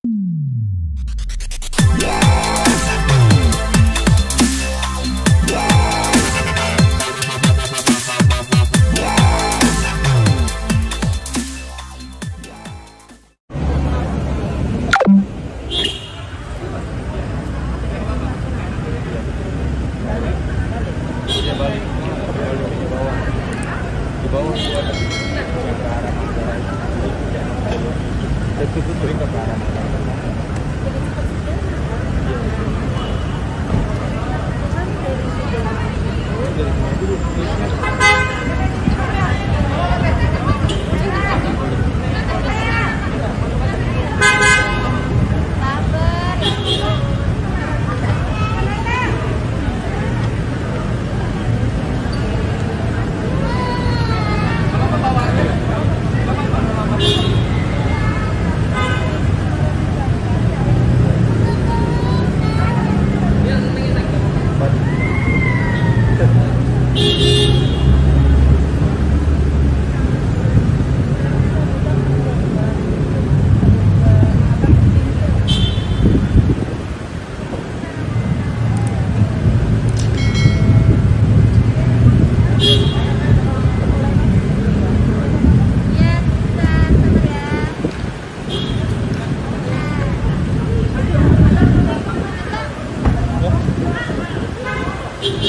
di bawah. Di bawah. Dekat itu dekat barang.